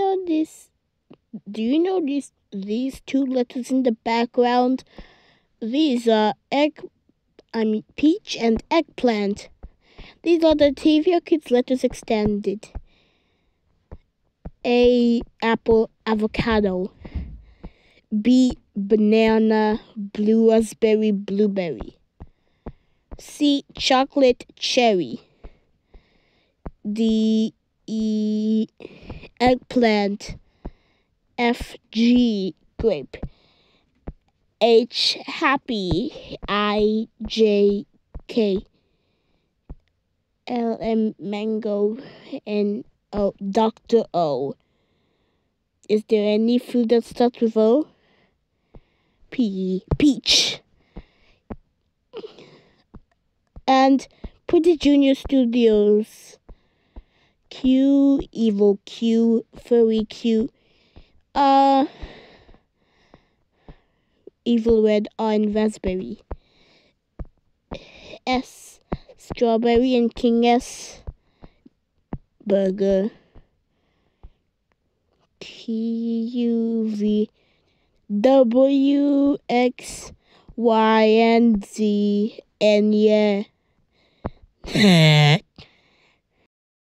know this? Do you know these these two letters in the background? These are egg, I mean peach and eggplant. These are the TVR Kids letters extended. A apple avocado. B banana blue raspberry blueberry. C chocolate cherry. D E eggplant. F G grape. H happy I J K L M mango and O Doctor O. Is there any food that starts with O? P peach. And Pretty Junior Studios. Q evil Q furry Q. Uh evil red on raspberry. S strawberry and king S burger. Q U V W X Y and Z and yeah.